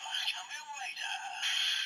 Tommy Waiter.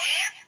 Yeah.